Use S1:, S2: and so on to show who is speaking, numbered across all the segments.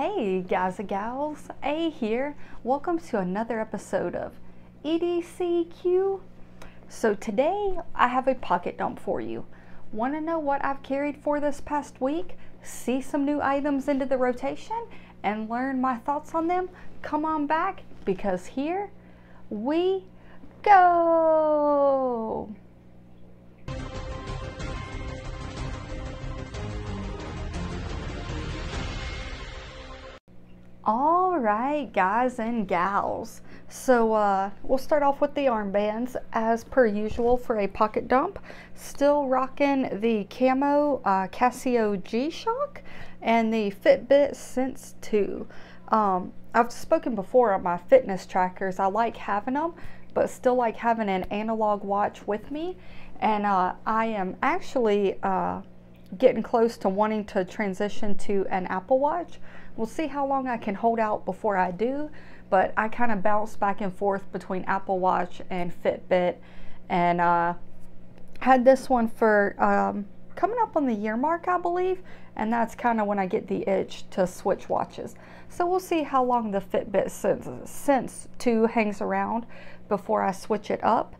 S1: Hey guys and gals, A here. Welcome to another episode of EDCQ. So today I have a pocket dump for you. Want to know what I've carried for this past week? See some new items into the rotation and learn my thoughts on them? Come on back because here we go. All right, guys and gals. So uh, we'll start off with the armbands as per usual for a pocket dump. Still rocking the camo uh, Casio G-Shock and the Fitbit Sense 2. Um, I've spoken before on my fitness trackers. I like having them, but still like having an analog watch with me. And uh, I am actually uh, getting close to wanting to transition to an Apple Watch. We'll see how long I can hold out before I do, but I kind of bounce back and forth between Apple Watch and Fitbit, and uh, had this one for um, coming up on the year mark, I believe, and that's kind of when I get the itch to switch watches. So we'll see how long the Fitbit Sense, Sense 2 hangs around before I switch it up.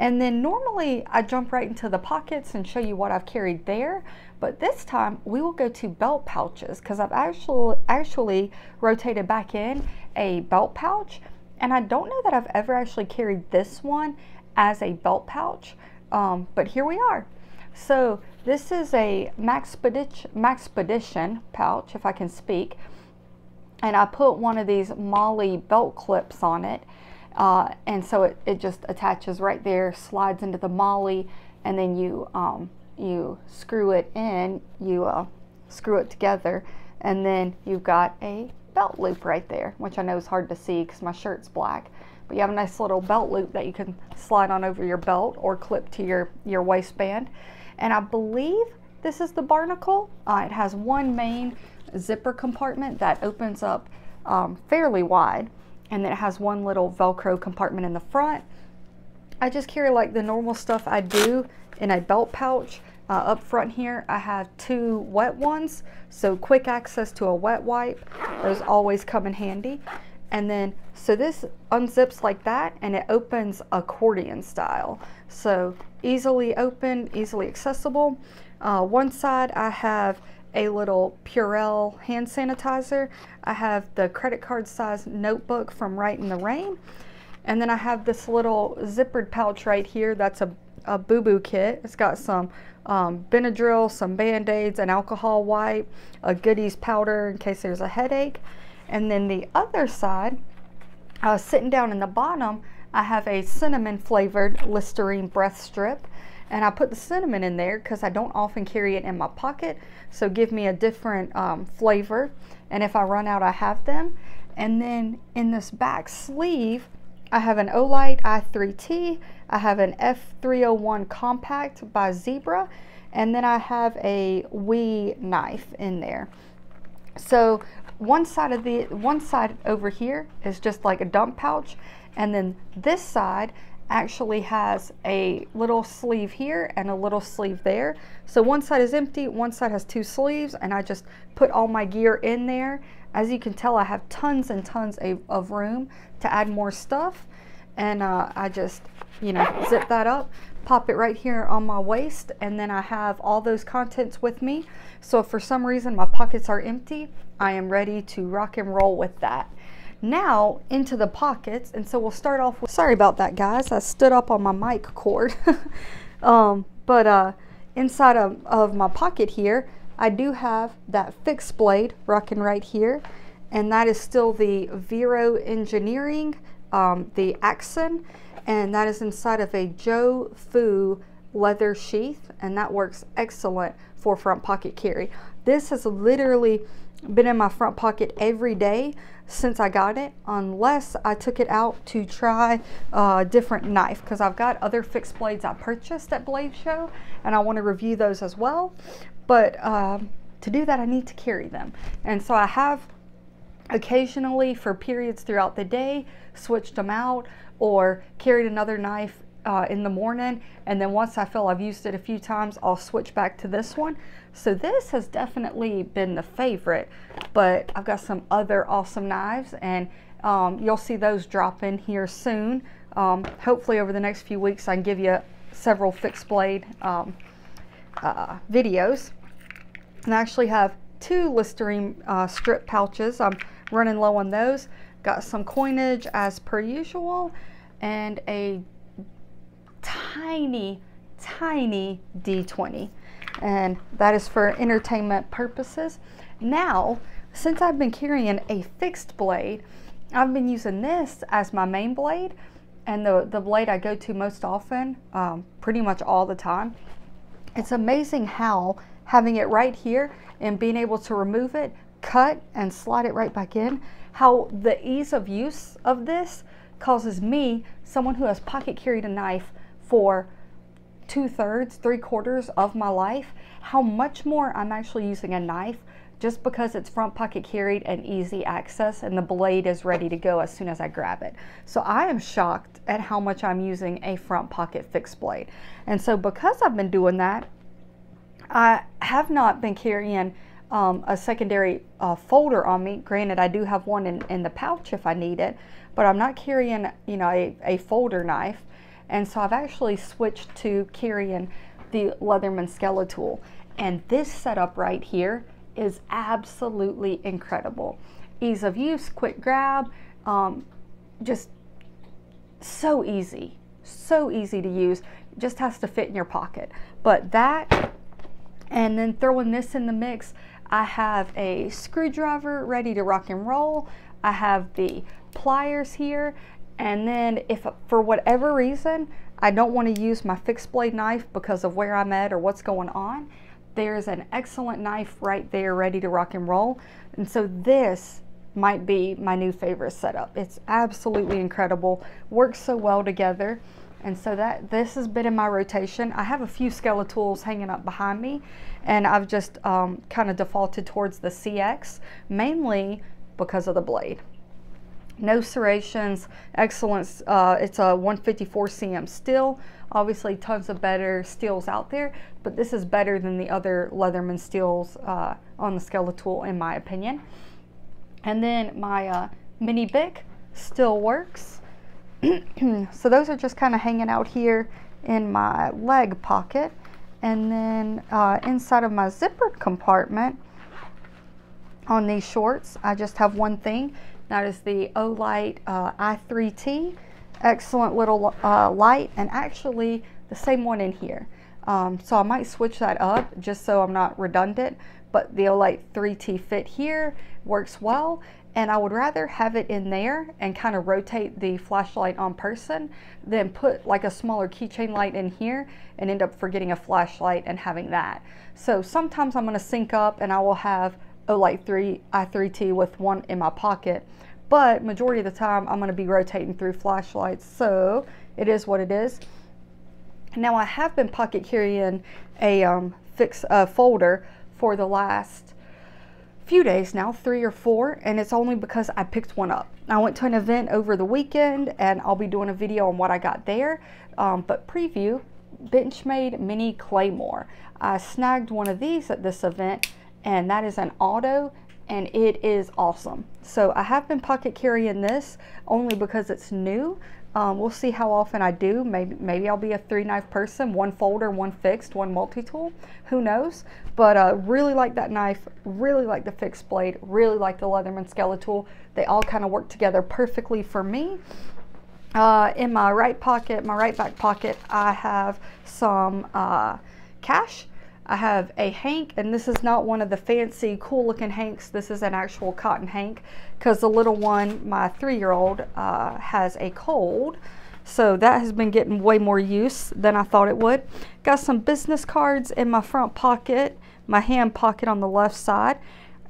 S1: And then normally I jump right into the pockets and show you what I've carried there. But this time we will go to belt pouches because I've actually, actually rotated back in a belt pouch. And I don't know that I've ever actually carried this one as a belt pouch, um, but here we are. So this is a Maxpedition, Maxpedition pouch, if I can speak. And I put one of these MOLLE belt clips on it uh, and so it, it just attaches right there, slides into the MOLLE, and then you um, you screw it in, you uh, screw it together, and then you've got a belt loop right there, which I know is hard to see because my shirt's black. But you have a nice little belt loop that you can slide on over your belt or clip to your, your waistband. And I believe this is the barnacle. Uh, it has one main zipper compartment that opens up um, fairly wide and it has one little velcro compartment in the front. I just carry like the normal stuff I do in a belt pouch. Uh, up front here I have two wet ones so quick access to a wet wipe. Those always come in handy. And then so this unzips like that and it opens accordion style. So easily open easily accessible. Uh, one side I have a little Purell hand sanitizer. I have the credit card size notebook from Rite in the Rain. And then I have this little zippered pouch right here. That's a, a boo-boo kit. It's got some um, Benadryl, some Band-Aids, an alcohol wipe, a Goody's powder in case there's a headache. And then the other side, uh, sitting down in the bottom, I have a cinnamon flavored Listerine breath strip and I put the cinnamon in there because I don't often carry it in my pocket. So give me a different um, flavor. And if I run out I have them. And then in this back sleeve I have an Olight i3T I have an F301 compact by Zebra. And then I have a WE knife in there. So one side of the one side over here is just like a dump pouch. And then this side actually has a little sleeve here and a little sleeve there. So one side is empty, one side has two sleeves, and I just put all my gear in there. As you can tell, I have tons and tons of of room to add more stuff. And uh, I just, you know, zip that up, pop it right here on my waist, and then I have all those contents with me. So if for some reason my pockets are empty, I am ready to rock and roll with that now into the pockets and so we'll start off with sorry about that guys. I stood up on my mic cord. Um, but uh, inside of, of my pocket here i do have that fixed blade rocking right here and that is still the vero engineering um, the axon and that is inside of a joe fu leather sheath and that works excellent for front pocket carry. This has literally been in my front pocket every day since I got it unless I took it out to try a different knife because I've got other fixed blades I purchased at Blade Show and I want to review those as well. But um, to do that I need to carry them. And so I have occasionally for periods throughout the day switched them out or carried another knife uh, in the morning and then once I feel I've used it a few times I'll switch back to this one. So this has definitely been the favorite but I've got some other awesome knives and um, you'll see those drop in here soon. Um, hopefully over the next few weeks I can give you several fixed blade um, uh, videos. And I actually have two Listerine uh, strip pouches. I'm running low on those. Got some coinage as per usual and a tiny, tiny D20. And that is for entertainment purposes. Now, since I've been carrying a fixed blade, I've been using this as my main blade and the, the blade I go to most often, um, pretty much all the time. It's amazing how having it right here and being able to remove it, cut and slide it right back in, how the ease of use of this causes me, someone who has pocket carried a knife for two thirds, three quarters of my life, how much more I'm actually using a knife just because it's front pocket carried and easy access and the blade is ready to go as soon as I grab it. So I am shocked at how much I'm using a front pocket fixed blade. And so because I've been doing that, I have not been carrying um, a secondary uh, folder on me. Granted, I do have one in, in the pouch if I need it, but I'm not carrying, you know, a, a folder knife. And so I've actually switched to carrying the Leatherman Skeletool. And this setup right here is absolutely incredible. Ease of use, quick grab, um, just so easy, so easy to use. just has to fit in your pocket. But that, and then throwing this in the mix, I have a screwdriver ready to rock and roll. I have the pliers here and then if for whatever reason, I don't want to use my fixed blade knife because of where I'm at or what's going on, there's an excellent knife right there ready to rock and roll. And so this might be my new favorite setup. It's absolutely incredible, works so well together. And so that this has been in my rotation. I have a few Skeletools hanging up behind me and I've just um, kind of defaulted towards the CX, mainly because of the blade no serrations, excellence. Uh, it's a 154CM steel. Obviously, tons of better steels out there, but this is better than the other Leatherman steels uh, on the Skeletool, in my opinion. And then my uh, mini Bic still works. so those are just kind of hanging out here in my leg pocket. And then uh, inside of my zippered compartment on these shorts, I just have one thing. That is the Olight uh, i3T. Excellent little uh, light and actually the same one in here. Um, so I might switch that up just so I'm not redundant, but the Olight 3T fit here works well and I would rather have it in there and kind of rotate the flashlight on person than put like a smaller keychain light in here and end up forgetting a flashlight and having that. So sometimes I'm going to sync up and I will have Olight 3 i3T with one in my pocket. But majority of the time I'm going to be rotating through flashlights. So it is what it is. Now I have been pocket carrying a um, fix uh, folder for the last few days now three or four and it's only because I picked one up. I went to an event over the weekend and I'll be doing a video on what I got there. Um, but preview Benchmade Mini Claymore. I snagged one of these at this event and that is an auto and it is awesome. So I have been pocket carrying this only because it's new. Um, we'll see how often I do. Maybe, maybe I'll be a three knife person, one folder, one fixed, one multi-tool. Who knows? But uh, really like that knife, really like the fixed blade, really like the Leatherman Skeletool. They all kind of work together perfectly for me. Uh, in my right pocket, my right back pocket, I have some uh, cash I have a hank, and this is not one of the fancy, cool looking hanks. This is an actual cotton hank because the little one, my three-year-old, uh, has a cold. So that has been getting way more use than I thought it would. Got some business cards in my front pocket, my hand pocket on the left side.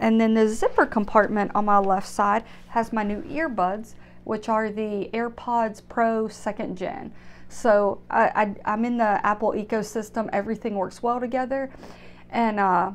S1: And then the zipper compartment on my left side has my new earbuds, which are the AirPods Pro 2nd Gen. So I, I, am in the Apple ecosystem. Everything works well together. And uh,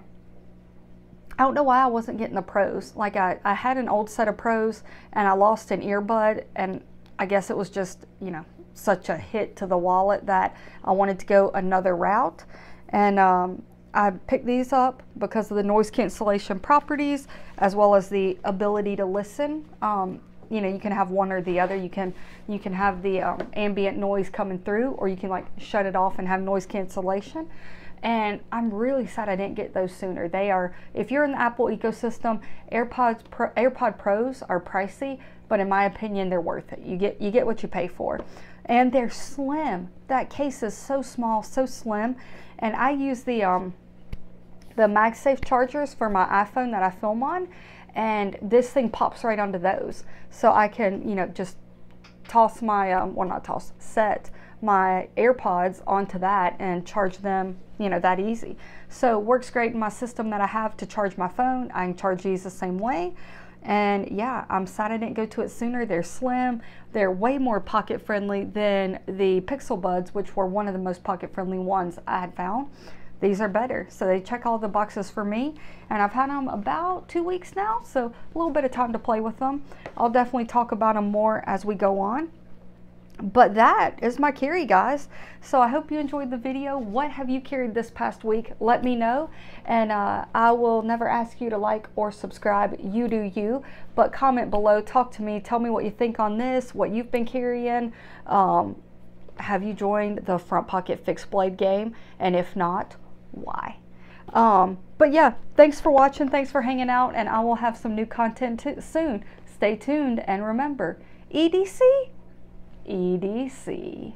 S1: I don't know why I wasn't getting the pros. Like I, I had an old set of pros and I lost an earbud and I guess it was just, you know, such a hit to the wallet that I wanted to go another route. And um, I picked these up because of the noise cancellation properties as well as the ability to listen. Um, you know, you can have one or the other. You can you can have the um, ambient noise coming through, or you can like shut it off and have noise cancellation. And I'm really sad I didn't get those sooner. They are, if you're in the Apple ecosystem, AirPods Pro, AirPod Pros are pricey, but in my opinion, they're worth it. You get you get what you pay for, and they're slim. That case is so small, so slim, and I use the um, the MagSafe chargers for my iPhone that I film on, and this thing pops right onto those. So I can, you know, just toss my, um, well not toss, set my AirPods onto that and charge them, you know, that easy. So it works great in my system that I have to charge my phone. I can charge these the same way. And yeah, I'm sad I didn't go to it sooner. They're slim. They're way more pocket friendly than the Pixel Buds, which were one of the most pocket friendly ones I had found these are better. So they check all the boxes for me and I've had them about two weeks now. So a little bit of time to play with them. I'll definitely talk about them more as we go on. But that is my carry guys. So I hope you enjoyed the video. What have you carried this past week? Let me know. And uh, I will never ask you to like or subscribe. You do you. But comment below. Talk to me. Tell me what you think on this. What you've been carrying. Um, have you joined the front pocket fixed blade game? And if not, why. Um, but yeah, thanks for watching. Thanks for hanging out. And I will have some new content soon. Stay tuned. And remember, EDC, EDC.